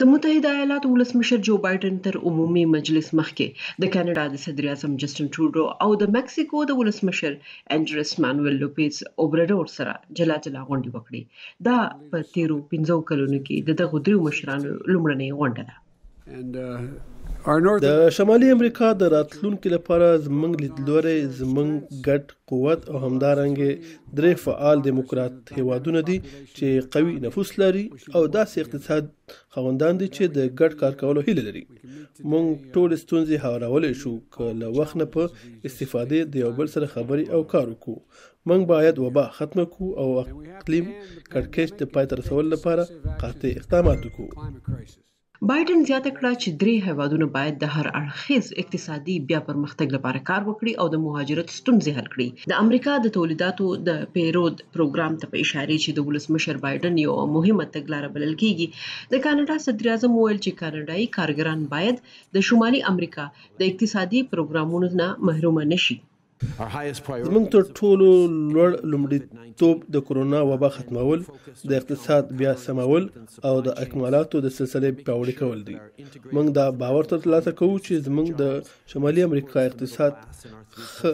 د متحده ایالاتو ولسمشر جو بایډن تر عمومي مجلس مخکې د کاناډا د صدر اعظم جسټن ټروډو او د مکسیکو د ولسمشر انډرس مانویل لوپیز اوبرادور سره جلا جلا غونډې وکړې دا په تیرو 15 کلونو کې د دغو دریو مشرانو لومړنۍ غونډه ده د شمالي امریکا د راتلونکي لپاره زمونږ لیدلوري زمونږ ګډ قوت او همدارنګه درې فعال دیموکرات هیوادونه دي چې قوي نفوس لري او داسې اقتصاد خوندان دي چې د ګډ کار کولو هیله لري مونږ ټول ستونزې هوارولای شو که له وخت نه په استفادې د یو بل سره خبرې او کار وکړو مونږ باید وبا ختم کړو او اقلیم کړکېچ د پای ته رسولو لپاره قاطع اقدامات وکړو بایډن زیاته کړه چې درې هیوادونه باید د هر اړخیز اقتصادي بیا پرمختګ لپاره کار وکړي او د مهاجرت ستونزې حل کړي. د امریکا د تولیداتو د پیرود پروګرام ته په اشارې چې د ولسمشر بایډن یوه مهمه تګلاره بلل کیږي، د کاناډا صدراعظم وویل چې کاناډايي کارګران باید د شمالي امریکا د اقتصادي پروګرامونو نه محرومه نشي. زموږ تر ټولو لوړ لومړیتوب د کرونا وبا ختمول، د اقتصاد بیا سمول او د اکمالاتو د سلسلې پیاوړي کول دي. موږ دا باور ترلاسه کوو چې زموږ د شمالي امریکا اقتصاد ښه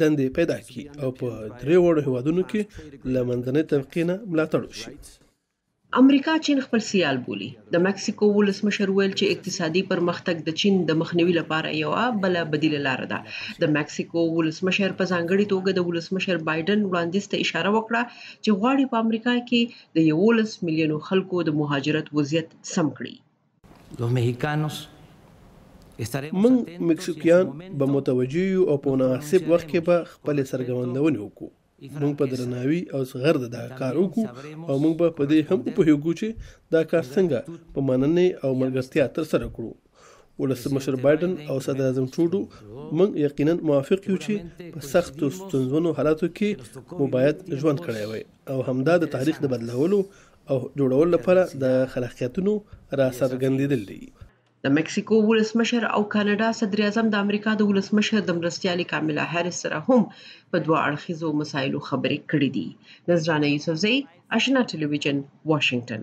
دندې پیدا کړي او په درې واړو هېوادونو کې له منځنۍ طبقې نه ملاتړ وشي. امریکا چین خپل سیال بولی د مکسیکو ولسمشر ویل چې اقتصادي پرمختګ د چین د مخنیوي لپاره یو بل بدیل لار ده د مکسیکو ولسمشر په ځانګړي توګه د ولسمشر بایدن وړاندیز ته اشاره وکړه چې غواړي په امریکا کې د 11 میلیونو خلکو د مهاجرت وضعیت سم کړي موږ مکسیکویان به متوجه یو او په مناسب وخت کې به خپلې څرګندونې وکړو. موږ په درناوي او زغرده دا کار وکړو او موږ به په دې هم وپوهېږو چې دا کار څنګه په مننې او ملګرتیا ترسره کړو. ولسمشر بایډن او صدراعظم ټروډو موږ یقینا موافق یو چې په سختو ستونزمنو حالاتو کې مو باید ژوند کړی وای او همدا د تاریخ د بدلولو او جوړولو لپاره د خلاقیتونو راڅرګندېدل دي. د مکسیکو ولسمشر او کاناډا صدراعظم د امریکا د ولسمشر د مرستیالې کاملا هریس سره هم په دوه اړخیزو مسایلو خبرې کړې دي. نذرانه یوسفزۍ، اشنا ټلویزیون، واشنګټن.